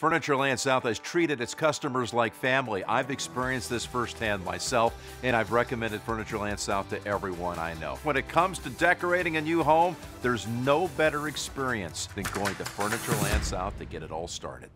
Furnitureland South has treated its customers like family. I've experienced this firsthand myself, and I've recommended Furnitureland South to everyone I know. When it comes to decorating a new home, there's no better experience than going to Furniture Land South to get it all started.